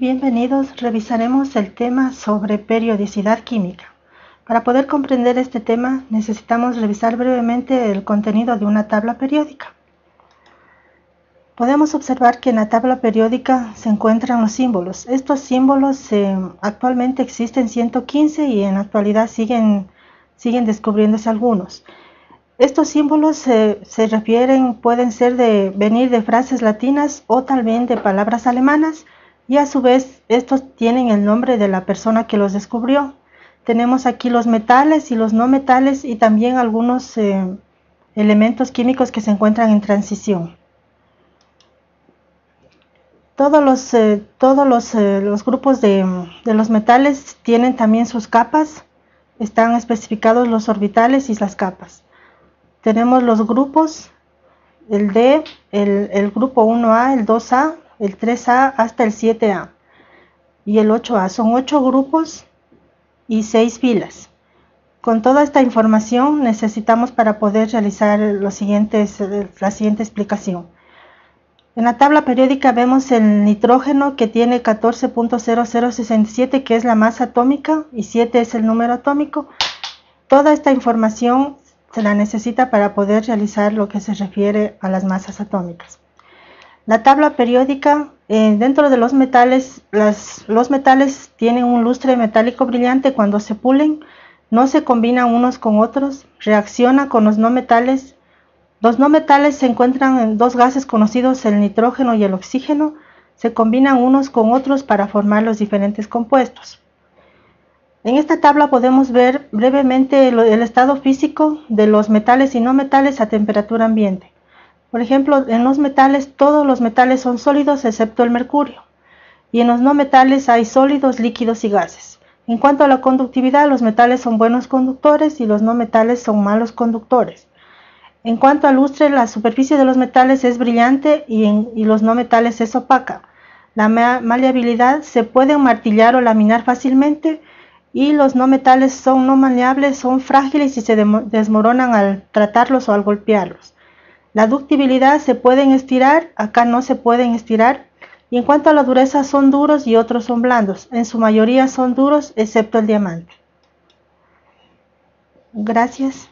bienvenidos. Revisaremos el tema sobre periodicidad química. Para poder comprender este tema necesitamos revisar brevemente el contenido de una tabla periódica. Podemos observar que en la tabla periódica se encuentran los símbolos. Estos símbolos eh, actualmente existen 115 y en la actualidad siguen, siguen descubriéndose algunos. Estos símbolos eh, se refieren, pueden ser de venir de frases latinas o también de palabras alemanas y a su vez estos tienen el nombre de la persona que los descubrió. Tenemos aquí los metales y los no metales y también algunos eh, elementos químicos que se encuentran en transición. Todos los, eh, todos los, los grupos de, de los metales tienen también sus capas, están especificados los orbitales y las capas tenemos los grupos, el D, el, grupo 1A, el 2A, el 3A hasta el 7A y el 8A. Son 8 grupos y 6 filas. Con toda esta información necesitamos para poder realizar siguientes, la siguiente explicación. En la tabla periódica vemos el nitrógeno que tiene 14.0067 que es la masa atómica y 7 es el número atómico. Toda esta información se la necesita para poder realizar lo que se refiere a las masas atómicas. La tabla periódica, eh, dentro de los metales, los metales tienen un lustre metálico brillante cuando se pulen, no se combinan unos con otros, reacciona con los no metales. Los no metales se encuentran en dos gases conocidos, el nitrógeno y el oxígeno, se combinan unos con otros para formar los diferentes compuestos. En esta tabla podemos ver brevemente el, estado físico de los metales y no metales a temperatura ambiente. Por ejemplo, en los metales todos los metales son sólidos excepto el mercurio. Y en los no metales hay sólidos, líquidos y gases. En cuanto a la conductividad, los metales son buenos conductores y los no metales son malos conductores. En cuanto al lustre, la superficie de los metales es brillante y, y los no metales es opaca. La maleabilidad se puede martillar o laminar fácilmente y los no metales son no maleables, son frágiles y se desmoronan al tratarlos o al golpearlos. La ductibilidad se pueden estirar, acá no se pueden estirar. Y en cuanto a la dureza son duros y otros son blandos. En su mayoría son duros excepto el diamante. Gracias.